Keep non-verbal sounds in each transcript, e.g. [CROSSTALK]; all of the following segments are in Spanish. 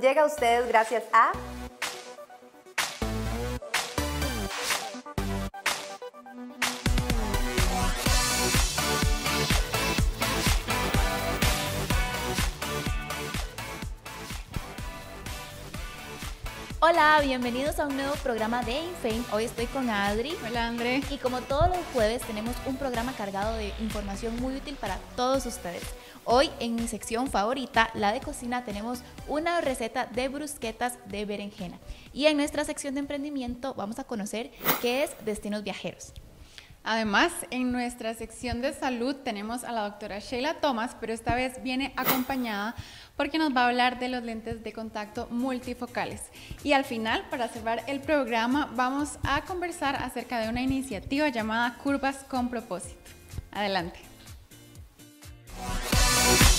Llega a ustedes gracias a Hola, bienvenidos a un nuevo programa de Infame. Hoy estoy con Adri. Hola, André. Y como todos los jueves tenemos un programa cargado de información muy útil para todos ustedes. Hoy en mi sección favorita, la de cocina, tenemos una receta de brusquetas de berenjena. Y en nuestra sección de emprendimiento vamos a conocer qué es Destinos Viajeros. Además, en nuestra sección de salud tenemos a la doctora Sheila Thomas, pero esta vez viene acompañada porque nos va a hablar de los lentes de contacto multifocales. Y al final, para cerrar el programa, vamos a conversar acerca de una iniciativa llamada Curvas con propósito. Adelante.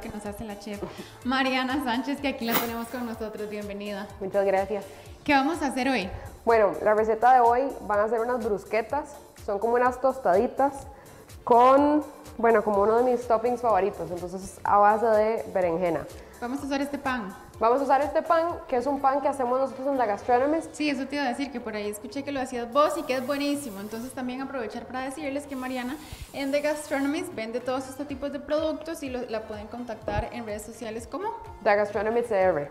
Que nos hace la chef Mariana Sánchez, que aquí la tenemos con nosotros. Bienvenida. Muchas gracias. ¿Qué vamos a hacer hoy? Bueno, la receta de hoy van a ser unas brusquetas. Son como unas tostaditas con, bueno, como uno de mis toppings favoritos. Entonces, a base de berenjena. Vamos a usar este pan. Vamos a usar este pan, que es un pan que hacemos nosotros en la Gastronomist. Sí, eso te iba a decir, que por ahí escuché que lo hacías vos y que es buenísimo. Entonces también aprovechar para decirles que Mariana en The Gastronomist vende todos estos tipos de productos y la pueden contactar en redes sociales como The Gastronomist CR.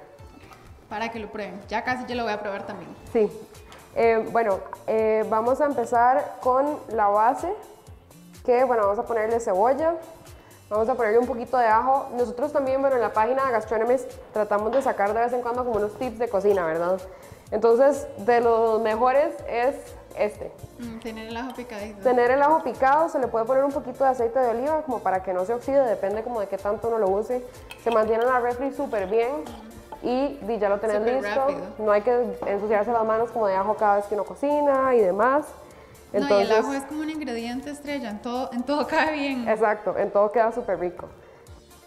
Para que lo prueben. Ya casi yo lo voy a probar también. Sí. Eh, bueno, eh, vamos a empezar con la base, que bueno, vamos a ponerle cebolla, Vamos a ponerle un poquito de ajo. Nosotros también, bueno, en la página de Gastronomist tratamos de sacar de vez en cuando como unos tips de cocina, ¿verdad? Entonces, de los mejores es este. Mm, tener el ajo picadito. Tener el ajo picado, se le puede poner un poquito de aceite de oliva como para que no se oxide, depende como de qué tanto uno lo use. Se mantiene en la refri súper bien y, ya lo tenés listo. No hay que ensuciarse las manos como de ajo cada vez que uno cocina y demás. Entonces, no, y el ajo es como un ingrediente estrella, en todo, en todo [LAUGHS] cae bien. Exacto, en todo queda súper rico.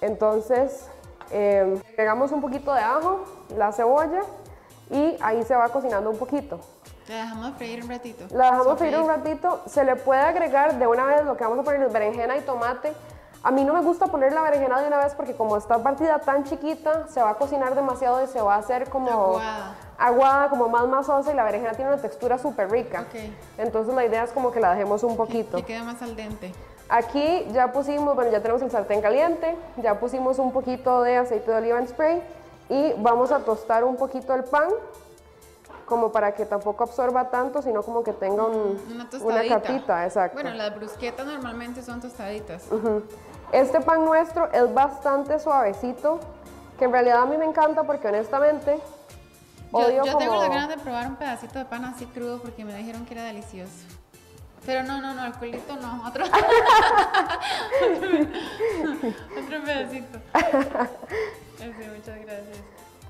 Entonces, eh, agregamos un poquito de ajo, la cebolla y ahí se va cocinando un poquito. La dejamos freír un ratito. La dejamos freír un ratito. Se le puede agregar de una vez lo que vamos a poner es berenjena y tomate. A mí no me gusta poner la berenjena de una vez porque como está partida tan chiquita, se va a cocinar demasiado y se va a hacer como... Aguada aguada, como más masosa y la berenjena tiene una textura súper rica. Entonces la idea es como que la dejemos un poquito. Que, quede más al dente. Aquí ya pusimos, bueno, ya tenemos el sartén caliente, ya pusimos un poquito de aceite de oliva en spray y vamos a tostar un poquito el pan como para que tampoco absorba tanto, sino como que tenga una, una, capita, exacto. Bueno, las brusquetas normalmente son tostaditas. Este pan nuestro es bastante suavecito, que en realidad a mí me encanta porque honestamente yo, tengo la ganas de probar un pedacito de pan así crudo porque me dijeron que era delicioso. Pero no, no, no, el culito no, otro, [LAUGHS] otro pedacito. muchas gracias.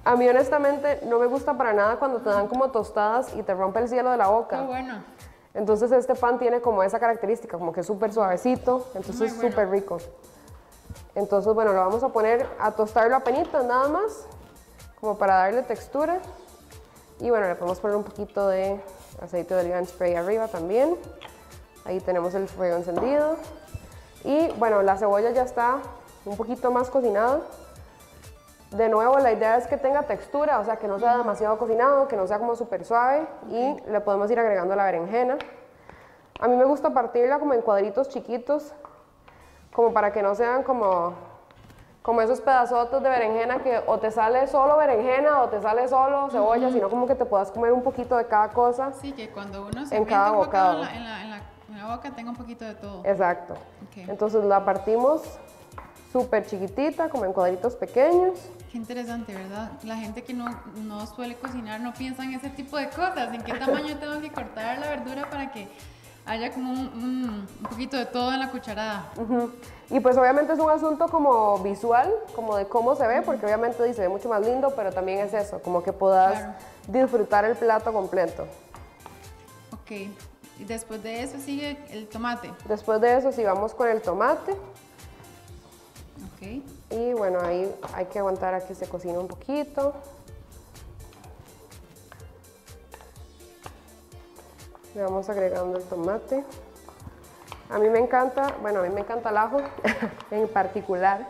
A mí honestamente no me gusta para nada cuando te dan como tostadas y te rompe el cielo de la boca. Qué bueno. Entonces este pan tiene como esa característica, como que es súper suavecito, entonces es súper rico. Entonces bueno, lo vamos a poner a tostarlo a penitas nada más, como para darle textura. Y bueno, le podemos poner un poquito de aceite de oliva en spray arriba también. Ahí tenemos el fuego encendido. Y bueno, la cebolla ya está un poquito más cocinada. De nuevo, la idea es que tenga textura, o sea, que no sea demasiado cocinado, que no sea como súper suave. Y le podemos ir agregando la berenjena. A mí me gusta partirla como en cuadritos chiquitos, como para que no sean como como esos pedazotes de berenjena que o te sale solo berenjena o te sale solo cebolla, sino como que te puedas comer un poquito de cada cosa. Sí, que cuando uno se en cada bocado. En la, en, la, boca tenga un poquito de todo. Exacto. Entonces la partimos súper chiquitita, como en cuadritos pequeños. Qué interesante, ¿verdad? La gente que no, no suele cocinar no piensa en ese tipo de cosas, en qué tamaño tengo que cortar la verdura para que haya como un, un- un poquito de todo en la cucharada. Ujú. Y pues obviamente es un asunto como visual, como de cómo se ve, porque obviamente sí, se ve mucho más lindo, pero también es eso, como que puedas Claro. disfrutar el plato completo. Ok, y después de eso sigue el tomate. Después de eso, si vamos con el tomate, Ok, y bueno, ahí hay que aguantar a que se cocine un poquito. Le vamos agregando el tomate. A mí me encanta, bueno, a mí me encanta el ajo [LAUGHS] en particular.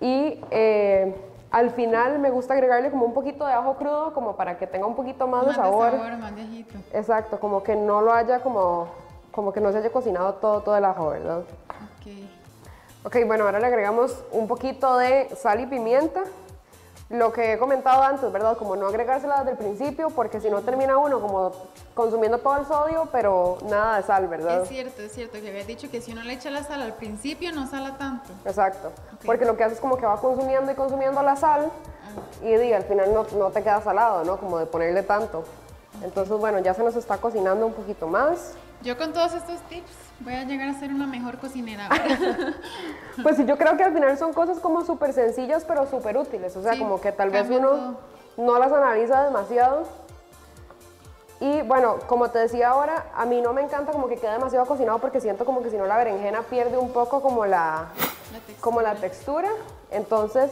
Y eh, al final me gusta agregarle como un poquito de ajo crudo, como para que tenga un poquito más, de sabor. más de ajito. Exacto, como que no lo haya como, como que no se haya cocinado todo, todo el ajo, ¿verdad? Ok, Ok, bueno, ahora le agregamos un poquito de sal y pimienta. Lo que he comentado antes, ¿verdad? Como no agregársela desde el principio, porque si no termina uno como consumiendo todo el sodio, pero nada de sal, ¿verdad? es cierto, es cierto que habías dicho que si uno le echa la sal al principio no sala tanto. Exacto. Ok. Porque lo que hace es como que va consumiendo y consumiendo la sal y di, al final no, no te queda salado, ¿no? Como de ponerle tanto. Entonces, bueno, ya se nos está cocinando un poquito más. Yo con todos estos tips voy a llegar a ser una mejor cocinera. [LAUGHS] Pues sí, yo creo que al final son cosas como súper sencillas, pero súper útiles. O sea, Sí, como que tal vez uno todo. no las analiza demasiado. Y bueno, como te decía ahora, a mí no me encanta como que quede demasiado cocinado porque siento como que si no la berenjena pierde un poco como la, La textura. como la textura. Entonces,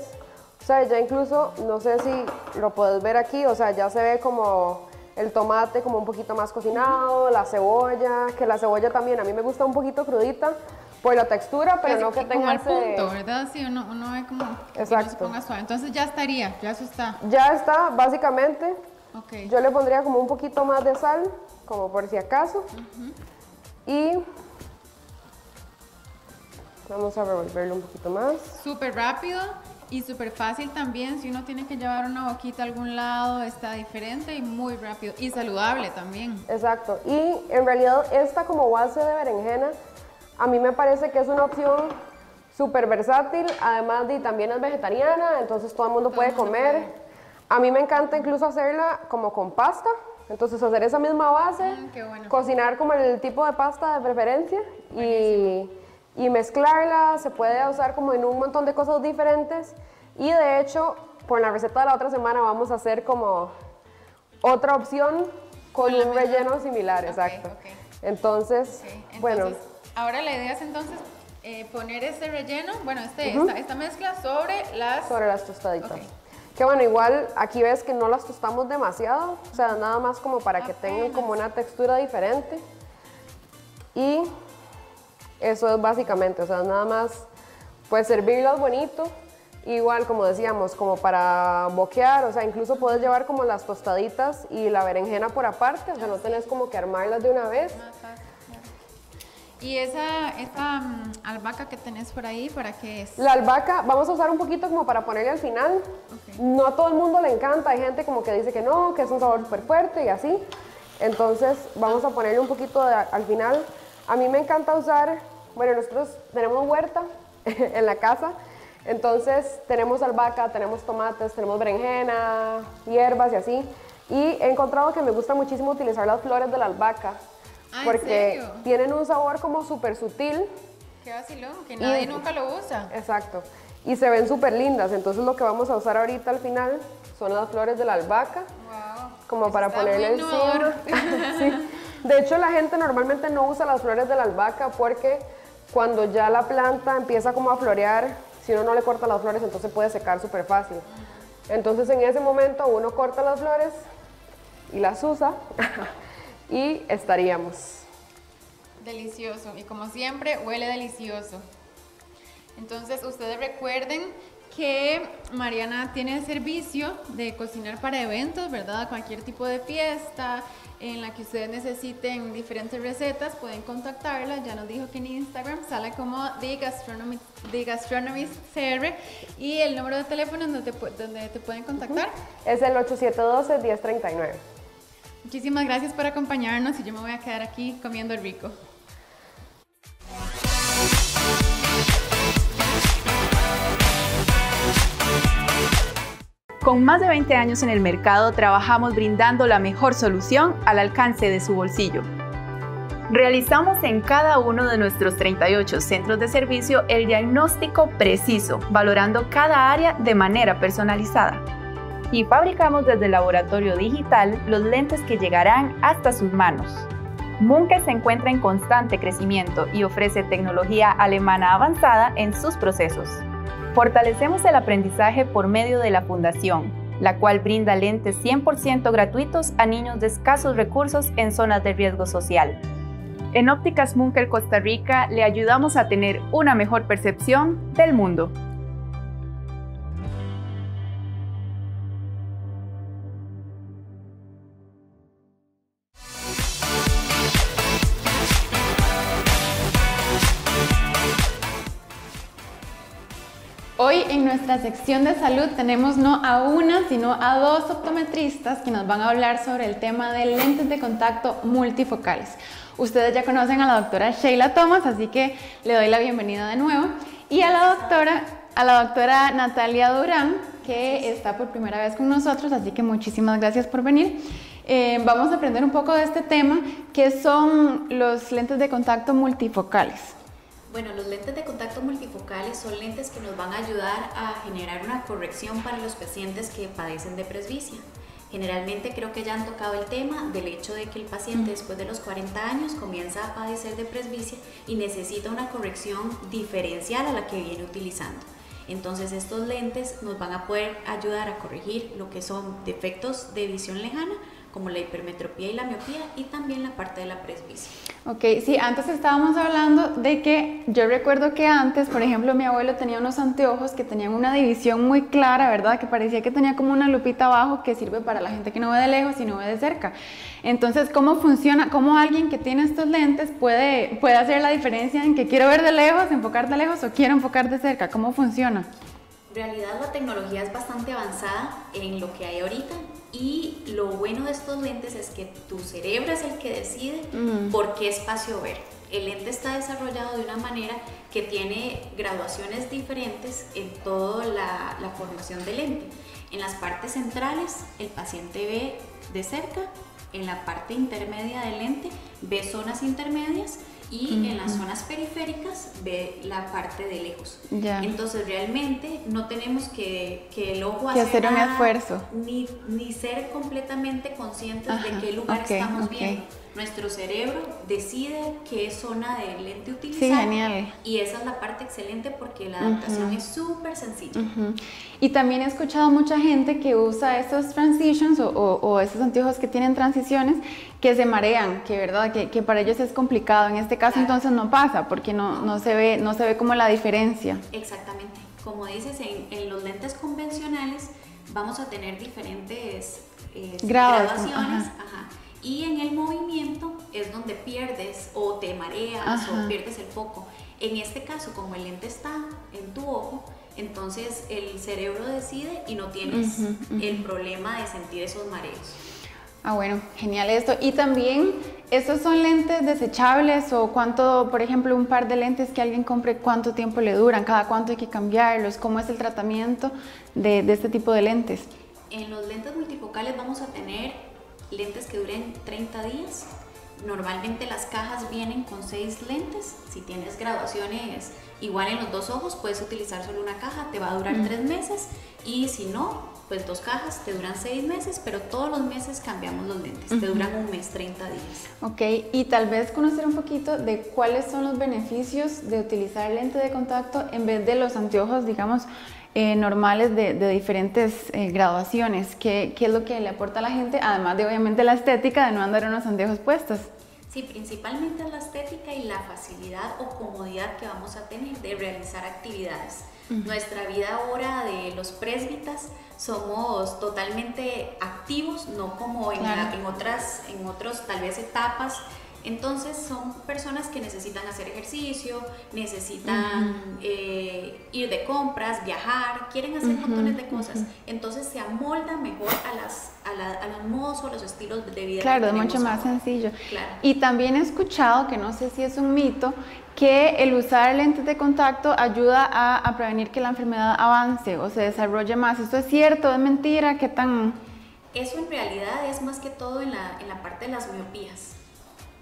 o sea, ya incluso, no sé si lo puedes ver aquí, o sea, ya se ve como el tomate como un poquito más cocinado, la cebolla, que la cebolla también a mí me gusta un poquito crudita por la textura, pero Pues, no que como tenga al ese... punto, ¿verdad? Sí, uno, uno ve como que no se Exacto. ponga suave. Entonces ya estaría, ya eso está. Ya está, básicamente. Ok. Yo le pondría como un poquito más de sal, como por si acaso. Y vamos a revolverlo un poquito más. Súper rápido y súper fácil también. Si uno tiene que llevar una boquita a algún lado, está diferente y muy rápido. Y saludable también. Exacto. Y en realidad esta como base de berenjena, a mí me parece que es una opción súper versátil. Además, de, también es vegetariana, entonces todo el mundo puede mundo comer. puede. A mí me encanta incluso hacerla como con pasta. Entonces hacer esa misma base, Mm, bueno. cocinar como el tipo de pasta de preferencia y, y mezclarla. Se puede usar como en un montón de cosas diferentes. Y de hecho, por la receta de la otra semana vamos a hacer como otra opción con un misma- relleno similar, Ok, exacto. ok. Entonces, Ok, bueno, ahora la idea es entonces eh, poner este relleno, bueno, este, esta, esta mezcla sobre las... sobre las tostaditas. Que bueno, igual aquí ves que no las tostamos demasiado, o sea, nada más como para que tengan como una textura diferente. Y eso es básicamente, o sea, nada más pues servirlas bonito. Igual, como decíamos, como para boquear, o sea, incluso puedes llevar como las tostaditas y la berenjena por aparte, o sea, no tenés como que armarlas de una vez. Más fácil, claro. Y esa, esa mm, albahaca que tenés por ahí, ¿para qué es? La albahaca vamos a usar un poquito como para ponerle al final. No a todo el mundo le encanta, hay gente como que dice que no, que es un sabor súper fuerte y así. Entonces vamos a ponerle un poquito de- al final. A mí me encanta usar, bueno, nosotros tenemos huerta [LAUGHS] en la casa, entonces tenemos albahaca, tenemos tomates, tenemos berenjena, hierbas y así. Y he encontrado que me gusta muchísimo utilizar las flores de la albahaca. Ah, ¿en porque serio? tienen un sabor como súper sutil Qué vacilón, que nadie Y- nunca lo usa. Exacto. Y se ven súper lindas. Entonces lo que vamos a usar ahorita al final son las flores de la albahaca, Wow. como para ponerle encima. [LAUGHS] [LAUGHS] Sí. De hecho, la gente normalmente no usa las flores de la albahaca porque cuando ya la planta empieza como a florear, si uno no le corta las flores, entonces puede secar súper fácil. Entonces en ese momento uno corta las flores y las usa [LAUGHS] y estaríamos. Delicioso. Y como siempre, huele delicioso. Entonces, ustedes recuerden que Mariana tiene servicio de cocinar para eventos, ¿verdad? Cualquier tipo de fiesta en la que ustedes necesiten diferentes recetas, pueden contactarla. Ya nos dijo que en Instagram sale como The Gastronomy, The CR y el número de teléfono donde te, donde te pueden contactar. Es el 8712-1039. Muchísimas gracias por acompañarnos y yo me voy a quedar aquí comiendo el rico. Con más de 20 años en el mercado, trabajamos brindando la mejor solución al alcance de su bolsillo. Realizamos en cada uno de nuestros 38 centros de servicio el diagnóstico preciso, valorando cada área de manera personalizada. Y fabricamos desde el laboratorio digital los lentes que llegarán hasta sus manos. Munkel se encuentra en constante crecimiento y ofrece tecnología alemana avanzada en sus procesos. Fortalecemos el aprendizaje por medio de la Fundación, la cual brinda lentes 100% gratuitos a niños de escasos recursos en zonas de riesgo social. En Ópticas Munkel Costa Rica le ayudamos a tener una mejor percepción del mundo. En nuestra sección de salud tenemos no a una, sino a dos optometristas que nos van a hablar sobre el tema de lentes de contacto multifocales. Ustedes ya conocen a la doctora Sheila Thomas, así que le doy la bienvenida de nuevo. Y a la doctora, a la doctora Natalia Durán, que está por primera vez con nosotros, así que muchísimas gracias por venir. Eh, vamos a aprender un poco de este tema, que son los lentes de contacto multifocales. Bueno, los lentes de contacto multifocales son lentes que nos van a ayudar a generar una corrección para los pacientes que padecen de presbicia. Generalmente creo que ya han tocado el tema del hecho de que el paciente después de los 40 años comienza a padecer de presbicia y necesita una corrección diferencial a la que viene utilizando. Entonces estos lentes nos van a poder ayudar a corregir lo que son defectos de visión lejana como la hipermetropía y la miopía y también la parte de la presbicia. Ok, sí, antes estábamos hablando de que yo recuerdo que antes, por ejemplo, mi abuelo tenía unos anteojos que tenían una división muy clara, ¿verdad? Que parecía que tenía como una lupita abajo que sirve para la gente que no ve de lejos y no ve de cerca. Entonces, ¿cómo funciona? ¿Cómo alguien que tiene estos lentes puede, puede hacer la diferencia en que quiero ver de lejos, enfocar de lejos o quiero enfocar de cerca? ¿Cómo funciona? En realidad la tecnología es bastante avanzada en lo que hay ahorita y lo bueno de estos lentes es que tu cerebro es el que decide por qué espacio ver. El lente está desarrollado de una manera que tiene graduaciones diferentes en toda la, la formación del lente. En las partes centrales el paciente ve de cerca, en la parte intermedia del lente ve zonas intermedias y en las zonas periféricas ve la parte de lejos. Entonces realmente no tenemos que, que el ojo que hacer un esfuerzo. ni, ni, ser completamente conscientes de qué lugar estamos viendo nuestro cerebro decide qué zona de lente utilizar. Sí, genial. Y esa es la parte excelente porque la adaptación es súper sencilla. Y también he escuchado mucha gente que usa estos transitions o, o, estos anteojos que tienen transiciones que se marean, que verdad, que, que para ellos es complicado. En este caso entonces no pasa porque no, no, se ve, no se ve como la diferencia. Exactamente. Como dices, en, en los lentes convencionales vamos a tener diferentes eh, graduaciones. Ajá y en el movimiento es donde pierdes o te mareas o pierdes el foco. En este caso, como el lente está en tu ojo, entonces el cerebro decide y no tienes el problema de sentir esos mareos. Ah, bueno, genial esto. Y también, ¿estos son lentes desechables o cuánto, por ejemplo, un par de lentes que alguien compre, cuánto tiempo le duran? ¿Cada cuánto hay que cambiarlos? ¿Cómo es el tratamiento de, de este tipo de lentes? En los lentes multifocales vamos a tener lentes que duren 30 días. Normalmente las cajas vienen con 6 lentes. Si tienes graduaciones igual en los dos ojos, puedes utilizar solo una caja, te va a durar 3 meses. Y si no, pues dos cajas te duran 6 meses, pero todos los meses cambiamos los lentes. Te duran un mes, 30 días. Ok, y tal vez conocer un poquito de cuáles son los beneficios de utilizar lente de contacto en vez de los anteojos, digamos, eh, normales de, diferentes eh, graduaciones. ¿Qué, ¿Qué, es lo que le aporta a la gente? Además de obviamente la estética de no andar unos anteojos puestos. Sí, principalmente la estética y la facilidad o comodidad que vamos a tener de realizar actividades. Nuestra vida ahora de los presbitas somos totalmente activos, no como en, en, otras, en otros tal vez etapas entonces son personas que necesitan hacer ejercicio, necesitan eh, ir de compras, viajar, quieren hacer montones de cosas. Entonces se amolda mejor a las, a a los modos o los estilos de vida. Claro, es mucho más sencillo. Y también he escuchado, que no sé si es un mito, que el usar lentes de contacto ayuda a, prevenir que la enfermedad avance o se desarrolle más. ¿Esto es cierto? ¿Es mentira? ¿Qué tan...? Eso en realidad es más que todo en la, en la parte de las miopías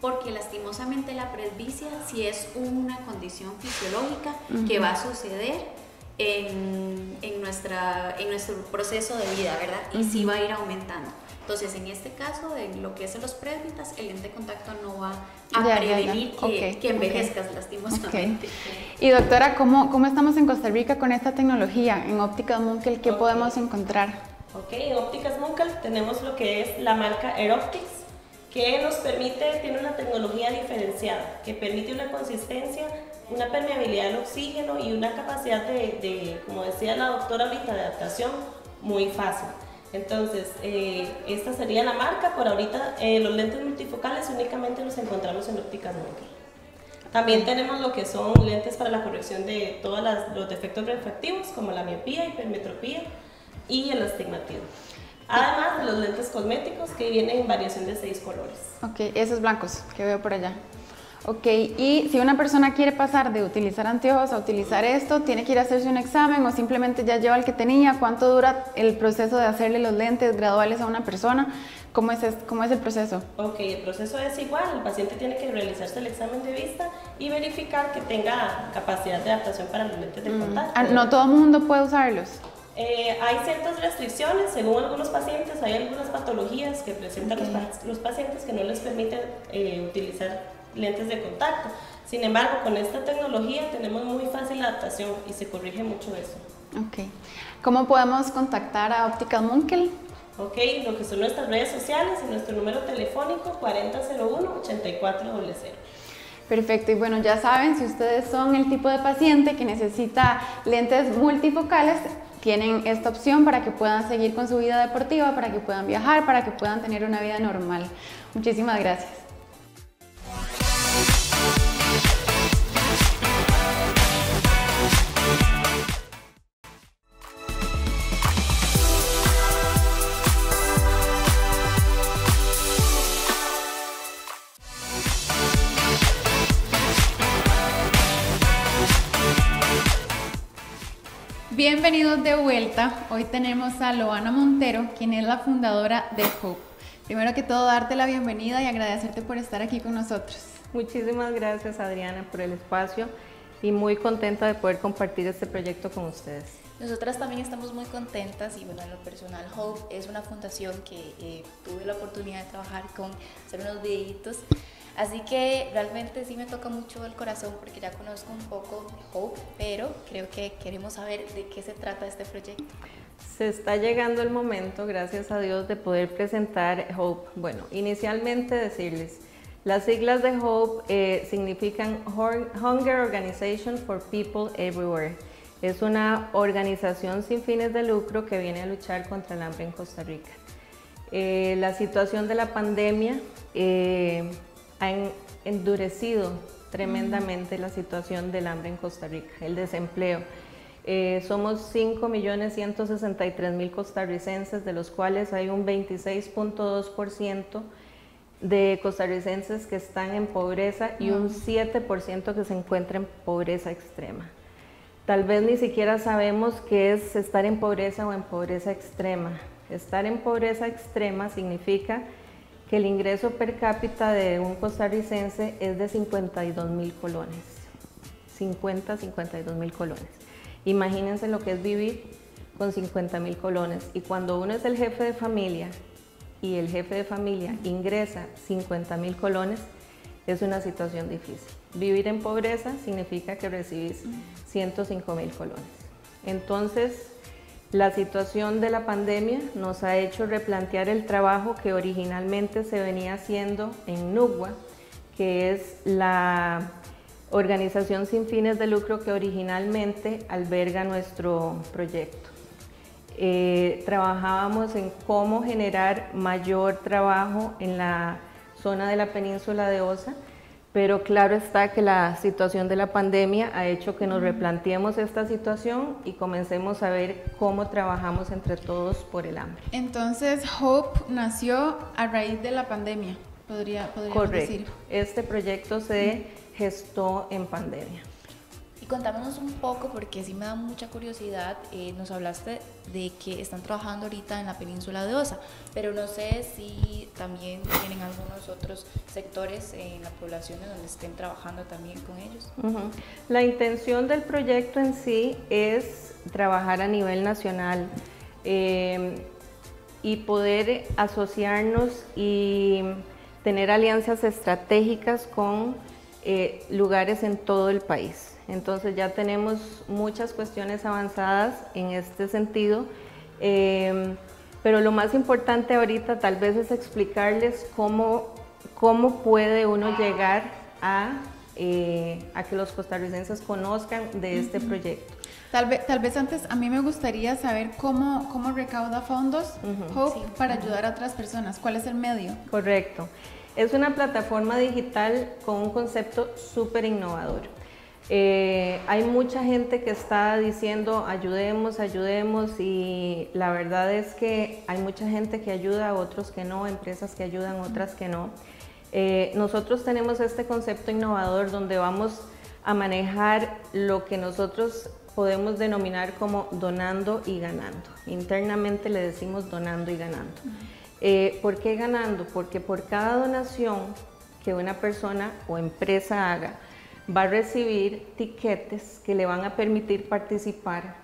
porque lastimosamente la presbicia sí es una condición fisiológica que va a suceder en, en, nuestra, en nuestro proceso de vida, ¿verdad? Y sí va a ir aumentando. Entonces, en este caso, en lo que es los presbitas, el lente de contacto no va a prevenir Que, que, envejezcas lastimosamente. Y doctora, ¿cómo, ¿cómo estamos en Costa Rica con esta tecnología? En Ópticas Munkel, ¿qué podemos encontrar? Ok, en Ópticas Munkel tenemos lo que es la marca Aeroptics, que nos permite, tiene una tecnología diferenciada, que permite una consistencia, una permeabilidad al oxígeno y una capacidad de, como decía la doctora ahorita, de adaptación muy fácil. Entonces, eh, esta sería la marca. Por ahorita, eh, los lentes multifocales únicamente los encontramos en ópticas Moncler. También tenemos lo que son lentes para la corrección de todos los defectos refractivos, como la miopía, hipermetropía y el astigmatismo. Además de los lentes cosméticos que vienen en variación de seis colores. Ok, esos blancos que veo por allá. Ok, y si una persona quiere pasar de utilizar anteojos a utilizar esto, ¿tiene que ir a hacerse un examen o simplemente ya lleva el que tenía? ¿Cuánto dura el proceso de hacerle los lentes graduales a una persona? ¿Cómo es, cómo es el proceso? Ok, el proceso es igual. El paciente tiene que realizarse el examen de vista y verificar que tenga capacidad de adaptación para los lentes de mm. contacto. Ah, ¿No todo el mundo puede usarlos? Eh, hay ciertas restricciones, según algunos pacientes, hay algunas patologías que presentan los, pacientes que no les permiten eh, utilizar lentes de contacto. Sin embargo, con esta tecnología tenemos muy fácil adaptación y se corrige mucho eso. Ok. ¿Cómo podemos contactar a Optical Munkel? Ok, lo que son nuestras redes sociales y nuestro número telefónico 4001-8400. Perfecto, y bueno, ya saben, si ustedes son el tipo de paciente que necesita lentes multifocales, tienen esta opción para que puedan seguir con su vida deportiva, para que puedan viajar, para que puedan tener una vida normal. Muchísimas gracias. Bienvenidos de vuelta. Hoy tenemos a Loana Montero, quien es la fundadora de Hope. Primero que todo, darte la bienvenida y agradecerte por estar aquí con nosotros. Muchísimas gracias, Adriana, por el espacio y muy contenta de poder compartir este proyecto con ustedes. Nosotras también estamos muy contentas y bueno, en lo personal Hope es una fundación que eh, tuve la oportunidad de trabajar con, hacer unos videitos Así que realmente sí me toca mucho el corazón porque ya conozco un poco Hope, pero creo que queremos saber de qué se trata este proyecto. Se está llegando el momento, gracias a Dios, de poder presentar Hope. Bueno, inicialmente decirles, las siglas de Hope eh, significan Hunger Organization for People Everywhere. Es una organización sin fines de lucro que viene a luchar contra el hambre en Costa Rica. Eh, la situación de la pandemia eh, han endurecido tremendamente la situación del hambre en Costa Rica, el desempleo. Eh, somos 5.163.000 costarricenses, de los cuales hay un 26.2% de costarricenses que están en pobreza y un 7% que se encuentra en pobreza extrema. Tal vez ni siquiera sabemos qué es estar en pobreza o en pobreza extrema. Estar en pobreza extrema significa que el ingreso per cápita de un costarricense es de 52 mil colones. 50, 52 mil colones. Imagínense lo que es vivir con 50 mil colones. Y cuando uno es el jefe de familia y el jefe de familia ingresa 50 mil colones, es una situación difícil. Vivir en pobreza significa que recibís 105 mil colones. Entonces, la situación de la pandemia nos ha hecho replantear el trabajo que originalmente se venía haciendo en NUGWA, que es la organización sin fines de lucro que originalmente alberga nuestro proyecto. Eh, trabajábamos en cómo generar mayor trabajo en la zona de la península de Osa, pero claro está que la situación de la pandemia ha hecho que nos replanteemos esta situación y comencemos a ver cómo trabajamos entre todos por el hambre. Entonces, Hope nació a raíz de la pandemia, podría, podríamos Correcto. decir. Este proyecto se gestó en pandemia. Contámonos un poco, porque sí me da mucha curiosidad, eh, nos hablaste de que están trabajando ahorita en la península de Osa, pero no sé si también tienen algunos otros sectores en la población en donde estén trabajando también con ellos. La intención del proyecto en sí es trabajar a nivel nacional eh, y poder asociarnos y tener alianzas estratégicas con eh, lugares en todo el país. Entonces ya tenemos muchas cuestiones avanzadas en este sentido. eh, pero lo más importante ahorita tal vez es explicarles cómo, cómo puede uno llegar a, eh, a que los costarricenses conozcan de este proyecto. Tal vez, tal vez antes a mí me gustaría saber cómo, cómo recauda fondos Hope para ayudar a otras personas. ¿Cuál es el medio? Correcto. Es una plataforma digital con un concepto súper innovador. Eh, hay mucha gente que está diciendo ayudemos, ayudemos y la verdad es que hay mucha gente que ayuda, otros que no, empresas que ayudan, otras que no. Eh, nosotros tenemos este concepto innovador donde vamos a manejar lo que nosotros podemos denominar como donando y ganando. Internamente le decimos donando y ganando. Eh, ¿Por qué ganando? Porque por cada donación que una persona o empresa haga, va a recibir tiquetes que le van a permitir participar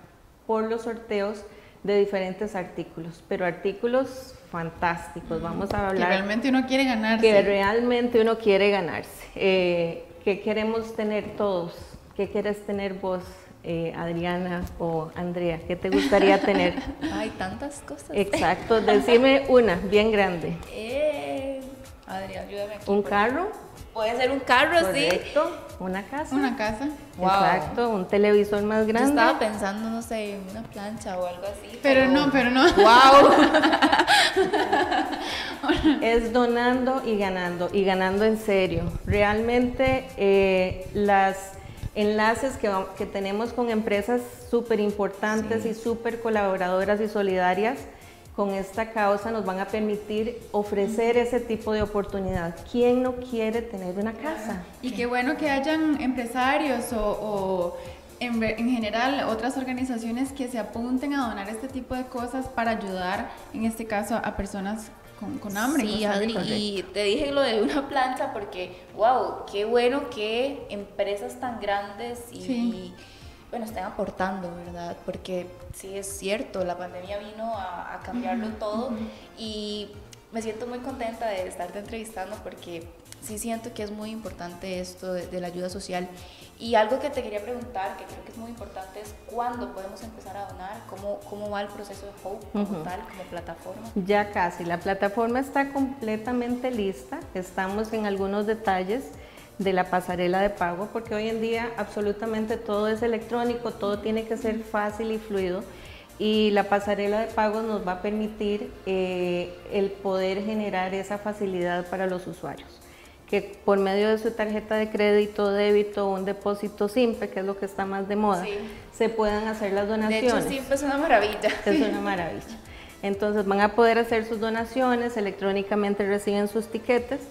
por los sorteos de diferentes artículos, pero artículos fantásticos. Vamos a Que hablar realmente uno quiere ganarse. que realmente uno quiere ganarse. Eh, ¿Qué queremos tener todos? ¿Qué quieres tener vos, eh, Adriana o Andrea? ¿Qué te gustaría tener? [LAUGHS] Hay tantas cosas. Exacto, decime una, bien grande. Eh, Adrián, ayúdame aquí. ¿Un carro? Puede ser un carro, sí. Correcto. ¿Una casa? Una casa. Wow. Exacto, un televisor más Yo grande. estaba pensando, no sé, en una plancha o algo así. Pero no, pero no. ¡Wow! [LAUGHS] Es donando y ganando, y ganando en serio. Realmente eh, las enlaces que, que tenemos con empresas súper importantes y súper colaboradoras y solidarias con esta causa nos van a permitir ofrecer ese tipo de oportunidad. ¿Quién no quiere tener una casa? Y qué bueno que hayan empresarios o, o en, en general otras organizaciones que se apunten a donar este tipo de cosas para ayudar, en este caso, a personas con, con hambre. Sí, Adri, y te dije lo de una plancha porque, wow, qué bueno que empresas tan grandes y, Sí. bueno, estén aportando, ¿verdad? Porque sí es cierto, la pandemia vino a, a cambiarlo todo y me siento muy contenta de estarte entrevistando porque sí siento que es muy importante esto de, de la ayuda social. Y algo que te quería preguntar, que creo que es muy importante, es cuándo podemos empezar a donar, cómo, cómo va el proceso de Hope como tal, como plataforma. Ya casi, la plataforma está completamente lista, estamos en algunos detalles de la pasarela de pago, porque hoy en día absolutamente todo es electrónico, todo tiene que ser fácil y fluido, y la pasarela de pagos nos va a permitir eh, el poder generar esa facilidad para los usuarios que por medio de su tarjeta de crédito, débito o un depósito simple, que es lo que está más de moda, Sí. se puedan hacer las De donaciones. hecho, siempre es una maravilla. [LAUGHS] Es una maravilla. Entonces van a poder hacer sus donaciones, electrónicamente reciben sus tiquetes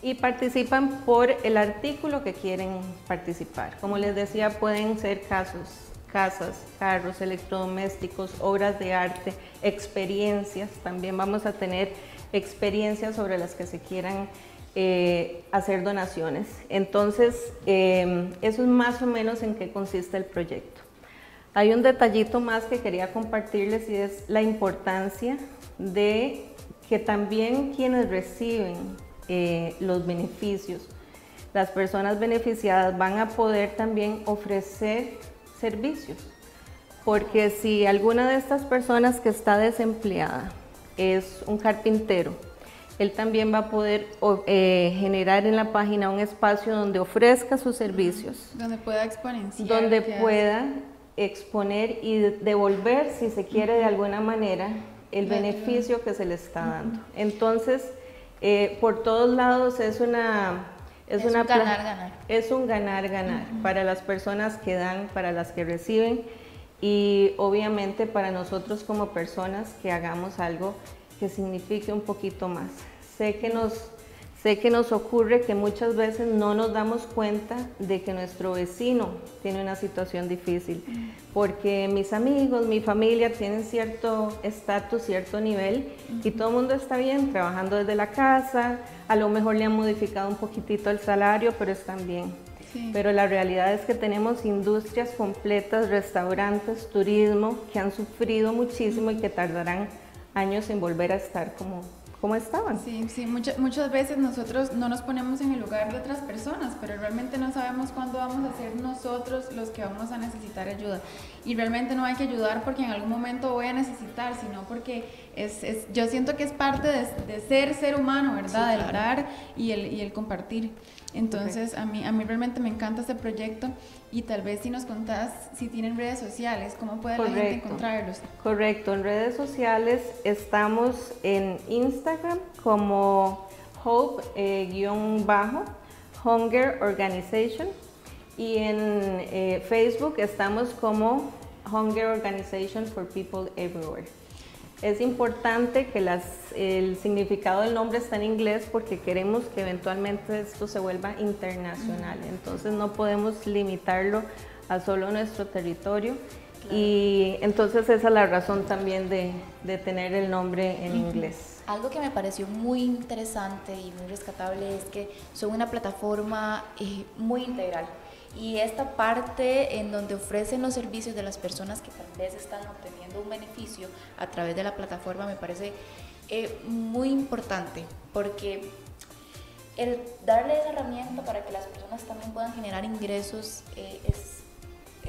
y participan por el artículo que quieren participar. Como les decía, pueden ser casos, casas, carros, electrodomésticos, obras de arte, experiencias. También vamos a tener experiencias sobre las que se quieran eh, hacer donaciones. Entonces, eh, eso es más o menos en qué consiste el proyecto. Hay un detallito más que quería compartirles y es la importancia de que también quienes reciben eh, los beneficios, las personas beneficiadas van a poder también ofrecer servicios. Porque si alguna de estas personas que está desempleada es un carpintero, él también va a poder eh, generar en la página un espacio donde ofrezca sus servicios Donde pueda exponenciar. donde pueda exponer y de- devolver, si se quiere de alguna manera, el beneficio que se le está dando. Entonces, eh, por todos lados es una, Es, Es una un ganar-ganar. Es un ganar-ganar para las personas que dan, para las que reciben y obviamente para nosotros como personas que hagamos algo que signifique un poquito más. Sé que nos, sé que nos ocurre que muchas veces no nos damos cuenta de que nuestro vecino tiene una situación difícil, porque mis amigos, mi familia tienen cierto estatus, cierto nivel y todo el mundo está bien trabajando desde la casa, a lo mejor le han modificado un poquitito el salario, pero están bien. Sí. Pero la realidad es que tenemos industrias completas, restaurantes, turismo, que han sufrido muchísimo y que tardarán años en volver a estar como, como estaban. Sí, sí, muchas, muchas veces nosotros no nos ponemos en el lugar de otras personas, pero realmente no sabemos cuándo vamos a ser nosotros los que vamos a necesitar ayuda. Y realmente no hay que ayudar porque en algún momento voy a necesitar, sino porque es, es- yo siento que es parte de, de ser ser humano, ¿verdad? Sí, El claro. dar y el, y el compartir. Entonces, a mí, a mí realmente me encanta este proyecto y tal vez si nos contás si tienen redes sociales, cómo puede la gente encontrarlos. Correcto, en redes sociales estamos en Instagram como Hope-bajo, Hunger Organization y en eh, Facebook estamos como Hunger Organization for People Everywhere. Es importante que las, el significado del nombre está en inglés porque queremos que eventualmente esto se vuelva internacional. Entonces no podemos limitarlo a solo nuestro territorio. Y entonces esa es la razón también de, de tener el nombre en inglés. Algo que me pareció muy interesante y muy rescatable es que son una plataforma eh, muy integral. Y esta parte en donde ofrecen los servicios de las personas que tal vez están obteniendo un beneficio a través de la plataforma me parece eh, muy importante porque el darle esa herramienta para que las personas también puedan generar ingresos eh, es,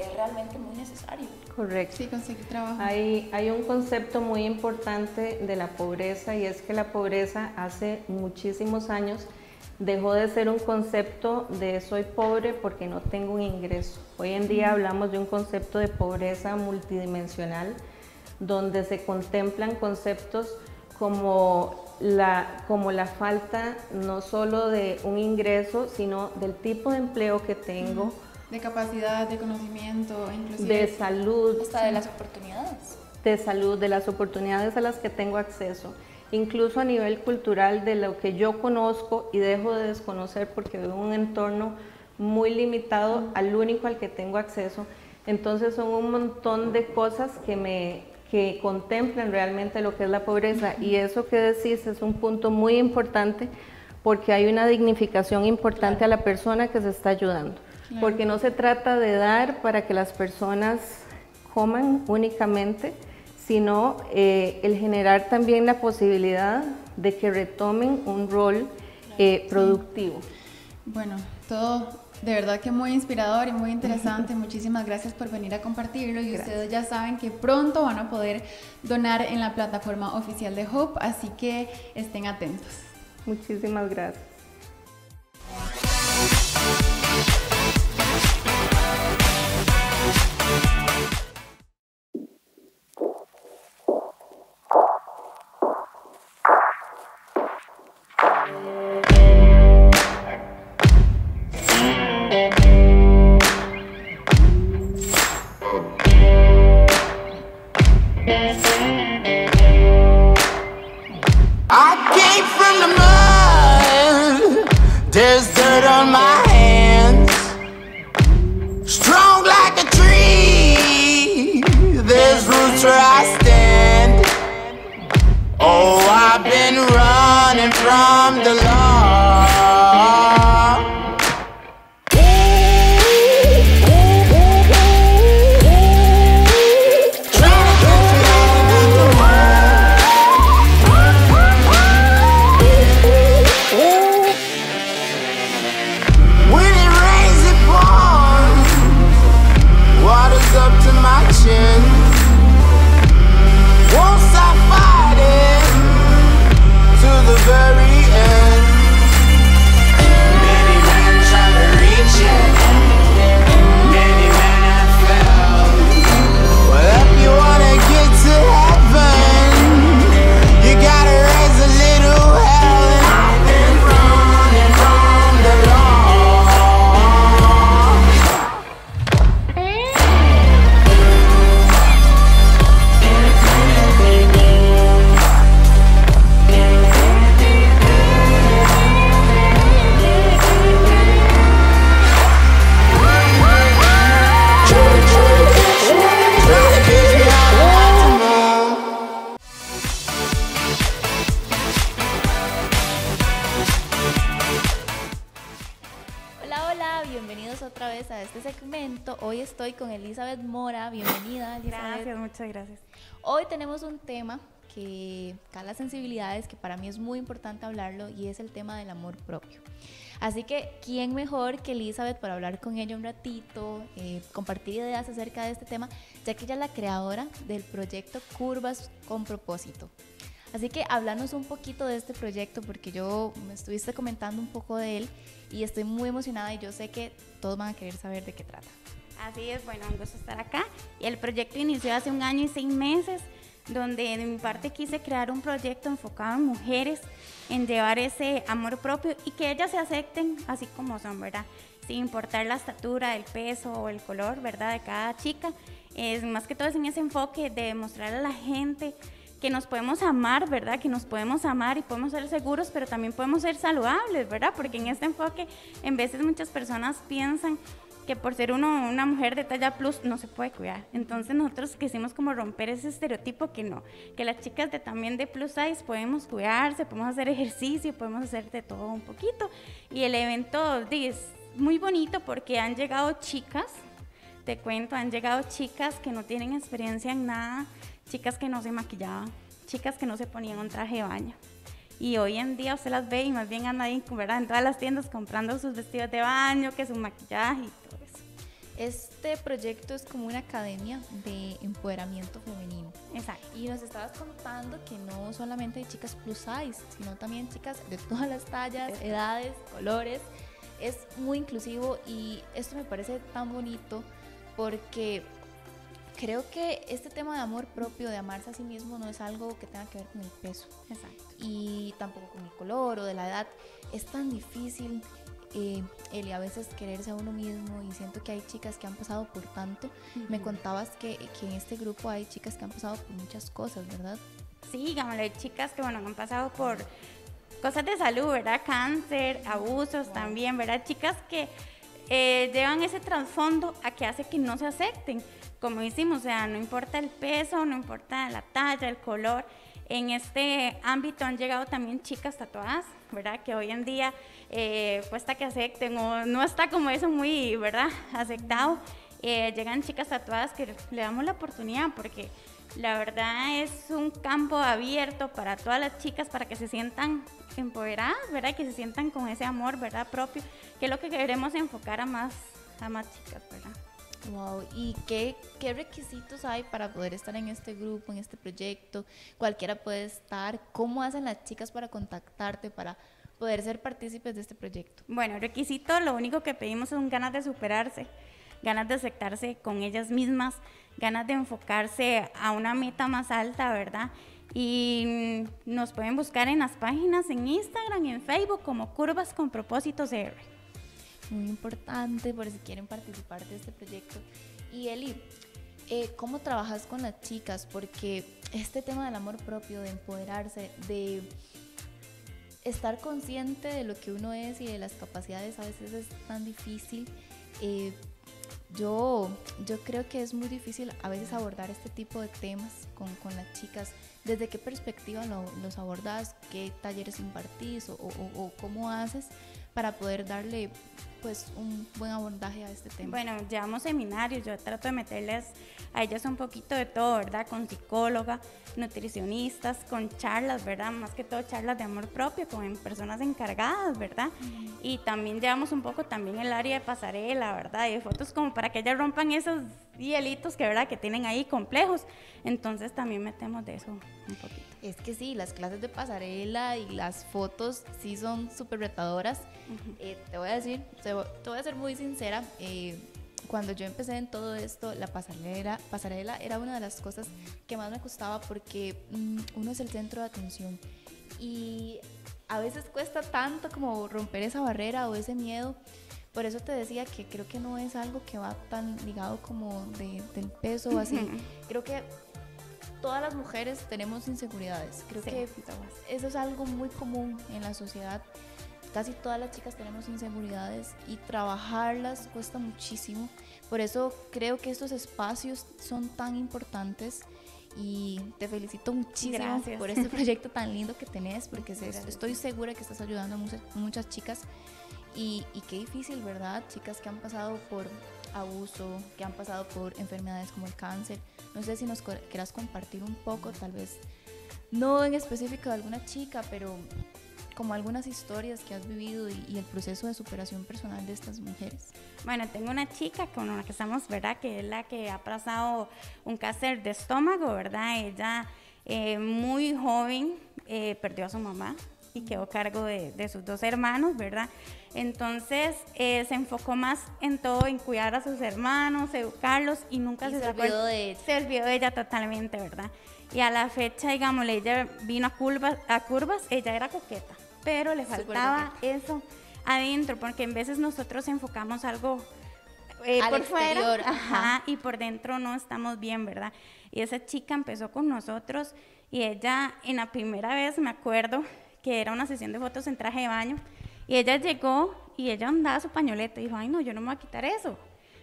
es realmente muy necesario. Correcto. Sí, conseguir trabajo. Hay, hay un concepto muy importante de la pobreza y es que la pobreza hace muchísimos años dejó de ser un concepto de soy pobre porque no tengo un ingreso. Hoy en día hablamos de un concepto de pobreza multidimensional donde se contemplan conceptos como la, como la falta no solo de un ingreso, sino del tipo de empleo que tengo, De capacidad, de conocimiento, inclusive. de salud, Hasta de las oportunidades. de salud, de las oportunidades a las que tengo acceso, incluso a nivel cultural de lo que yo conozco y dejo de desconocer porque en un entorno muy limitado al único al que tengo acceso. Entonces son un montón de cosas que me que contemplan realmente lo que es la pobreza y eso que decís es un punto muy importante porque hay una dignificación importante a la persona que se está ayudando. Porque no se trata de dar para que las personas coman únicamente, sino eh, el generar también la posibilidad de que retomen un rol eh, productivo. Bueno, todo de verdad que muy inspirador y muy interesante. [LAUGHS] Muchísimas gracias por venir a compartirlo y ustedes ya saben que pronto van a poder donar en la plataforma oficial de Hope, así que estén atentos. Muchísimas gracias. There's dirt on my hands. Strong like a tree. There's roots where I stand. Oh, I've been running from the law. Gracias. Hoy tenemos un tema que cala sensibilidades, que para mí es muy importante hablarlo y es el tema del amor propio. Así que, ¿quién mejor que Elizabeth para hablar con ella un ratito, eh, compartir ideas acerca de este tema, ya que ella es la creadora del proyecto Curvas con propósito? Así que háblanos un poquito de este proyecto porque yo me estuviste comentando un poco de él y estoy muy emocionada y yo sé que todos van a querer saber de qué trata. Así es, bueno, un gusto estar acá. Y el proyecto inició hace un año y seis meses, donde de mi parte quise crear un proyecto enfocado en mujeres, en llevar ese amor propio y que ellas se acepten así como son, ¿verdad? Sin importar la estatura, el peso o el color, ¿verdad? De cada chica. Es más que todo es en ese enfoque de mostrar a la gente que nos podemos amar, ¿verdad? Que nos podemos amar y podemos ser seguros, pero también podemos ser saludables, ¿verdad? Porque en este enfoque, en veces muchas personas piensan que por ser uno una mujer de talla plus no se puede cuidar. Entonces nosotros quisimos como romper ese estereotipo que no, que las chicas de también de plus size podemos cuidarse, podemos hacer ejercicio, podemos hacer de todo un poquito. Y el evento es muy bonito porque han llegado chicas, te cuento, han llegado chicas que no tienen experiencia en nada, chicas que no se maquillaban, chicas que no se ponían un traje de baño. Y hoy en día usted las ve y más bien andan ahí, ¿verdad? en todas las tiendas comprando sus vestidos de baño, que su maquillaje y todo eso. Este proyecto es como una academia de empoderamiento femenino. Exacto. Y nos estabas contando que no solamente hay chicas plus size, sino también chicas de todas las tallas, edades, colores. Es muy inclusivo y esto me parece tan bonito porque creo que este tema de amor propio, de amarse a sí mismo, no es algo que tenga que ver con el peso. Exacto. Y tampoco con el color o de la edad. Es tan difícil, eh, Eli, a veces quererse a uno mismo y siento que hay chicas que han pasado por tanto. Me contabas que, que en este grupo hay chicas que han pasado por muchas cosas, ¿verdad? Sí, digamos, hay chicas que, bueno, han pasado por cosas de salud, ¿verdad? Cáncer, abusos también, ¿verdad? Chicas que eh, llevan ese trasfondo a que hace que no se acepten como decimos, o sea, no importa el peso, no importa la talla, el color. En este ámbito han llegado también chicas tatuadas, ¿verdad? Que hoy en día eh, cuesta que acepten o no está como eso muy, ¿verdad? Aceptado. Eh, llegan chicas tatuadas que le damos la oportunidad porque la verdad es un campo abierto para todas las chicas para que se sientan empoderadas, ¿verdad? Que se sientan con ese amor, ¿verdad? Propio, que es lo que queremos enfocar a más, a más chicas, ¿verdad? Wow, ¿y qué, requisitos hay para poder estar en este grupo, en este proyecto? Cualquiera puede estar. ¿Cómo hacen las chicas para contactarte, para poder ser partícipes de este proyecto? Bueno, requisito, lo único que pedimos son ganas de superarse, ganas de aceptarse con ellas mismas, ganas de enfocarse a una meta más alta, ¿verdad? Y nos pueden buscar en las páginas en Instagram en Facebook como Curvas con Propósitos R muy importante por si quieren participar de este proyecto. Y Eli, eh, ¿cómo trabajas con las chicas? Porque este tema del amor propio, de empoderarse, de estar consciente de lo que uno es y de las capacidades a veces es tan difícil. Eh, yo, yo creo que es muy difícil a veces abordar este tipo de temas con, con las chicas. ¿Desde qué perspectiva los abordas? ¿Qué talleres impartís o, o cómo haces para poder darle pues un buen abordaje a este tema. Bueno, llevamos seminarios, yo trato de meterles a ellas un poquito de todo, ¿verdad? Con psicóloga, nutricionistas, con charlas, ¿verdad? Más que todo charlas de amor propio, con personas encargadas, ¿verdad? Y también llevamos un poco también el área de pasarela, ¿verdad? Y de fotos como para que ellas rompan esos hielitos que, ¿verdad? Que tienen ahí complejos. Entonces también metemos de eso un poquito. Es que sí, las clases de pasarela y las fotos sí son súper retadoras. Eh, te voy a decir, te voy a ser muy sincera. Eh, cuando yo empecé en todo esto, la pasarela, pasarela era una de las cosas que más me costaba porque mm, uno es el centro de atención y a veces cuesta tanto como romper esa barrera o ese miedo. Por eso te decía que creo que no es algo que va tan ligado como del peso o así. Creo que todas las mujeres tenemos inseguridades. Creo que eso es algo muy común en la sociedad. Casi todas las chicas tenemos inseguridades y trabajarlas cuesta muchísimo. Por eso creo que estos espacios son tan importantes y te felicito muchísimo por este proyecto tan lindo que tenés, porque estoy segura que estás ayudando a muchas, muchas chicas y, y, qué difícil, ¿verdad? Chicas que han pasado por abuso, que han pasado por enfermedades como el cáncer. No sé si nos quieras compartir un poco, tal vez, no en específico de alguna chica, pero como algunas historias que has vivido y, el proceso de superación personal de estas mujeres. Bueno, tengo una chica con la que estamos, ¿verdad? Que es la que ha pasado un cáncer de estómago, ¿verdad? Ella eh, muy joven eh, perdió a su mamá y quedó a cargo de, de sus dos hermanos, ¿verdad? Entonces eh, se enfocó más en todo, en cuidar a sus hermanos, educarlos y nunca se, olvidó de ella. Se olvidó de ella totalmente, ¿verdad? Y a la fecha, digamos, ella vino a curvas, a curvas ella era coqueta, pero le faltaba eso adentro, porque en veces nosotros enfocamos algo eh, por fuera ajá, y por dentro no estamos bien, ¿verdad? Y esa chica empezó con nosotros y ella en la primera vez me acuerdo que era una sesión de fotos en traje de baño y ella llegó y ella andaba su pañoleta y dijo, ay no, yo no me voy a quitar eso.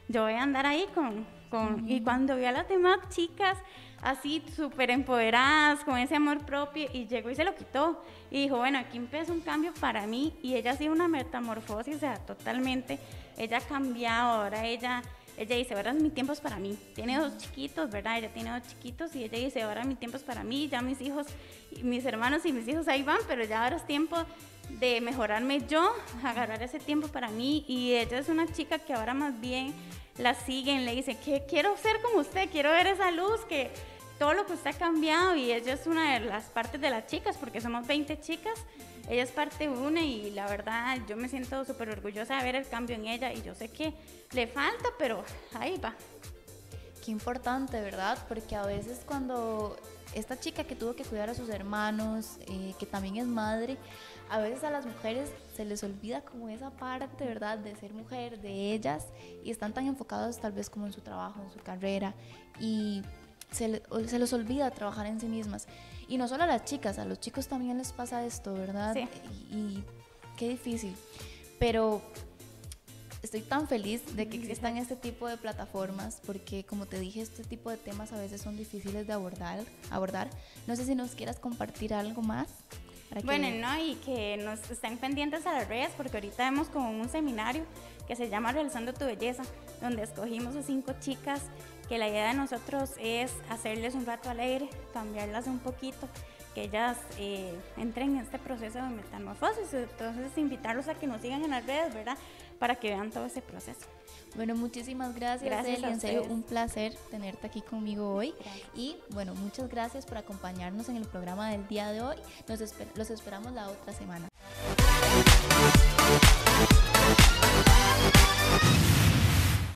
Yo voy a andar ahí con... con... Y cuando vi a las demás chicas así súper empoderadas, con ese amor propio, y llegó y se lo quitó. Y dijo, bueno, aquí empezó un cambio para mí. Y ella ha sido una metamorfosis, o sea, totalmente. Ella ha cambiado, ahora ella... Ella dice, ahora mi tiempo es para mí. Tiene dos chiquitos, ¿verdad? Ella tiene dos chiquitos y ella dice, ahora mi tiempo es para mí. Ya mis hijos, mis hermanos y mis hijos ahí van, pero ya ahora es tiempo de mejorarme yo, agarrar ese tiempo para mí. Y ella es una chica que ahora más bien la siguen, le dice que quiero ser como usted, quiero ver esa luz, que todo lo que usted ha cambiado y ella es una de las partes de las chicas, porque somos 20 chicas, ella es parte una y la verdad yo me siento súper orgullosa de ver el cambio en ella. Y yo sé que le falta, pero ahí va. Qué importante, ¿verdad? Porque a veces cuando esta chica que tuvo que cuidar a sus hermanos, eh, que también es madre, a veces a las mujeres se les olvida como esa parte, ¿verdad?, de ser mujer, de ellas, y están tan enfocados tal vez como en su trabajo, en su carrera, y se, se les olvida trabajar en sí mismas. Y no solo a las chicas, a los chicos también les pasa esto, ¿verdad? Sí. Y, y qué difícil. Pero estoy tan feliz de que existan este tipo de plataformas porque como te dije este tipo de temas a veces son difíciles de abordar abordar no sé si nos quieras compartir algo más bueno, no, y que nos estén pendientes a las redes, porque ahorita vemos como un seminario que se llama Realizando tu Belleza, donde escogimos a cinco chicas, que la idea de nosotros es hacerles un rato alegre, cambiarlas un poquito, que ellas eh, entren en este proceso de metamorfosis. Entonces, invitarlos a que nos sigan en las redes, ¿verdad? Para que vean todo ese proceso. Bueno, muchísimas gracias, gracias En serio, un placer tenerte aquí conmigo hoy. Y bueno, muchas gracias por acompañarnos en el programa del día de hoy. Nos los esperamos la otra semana.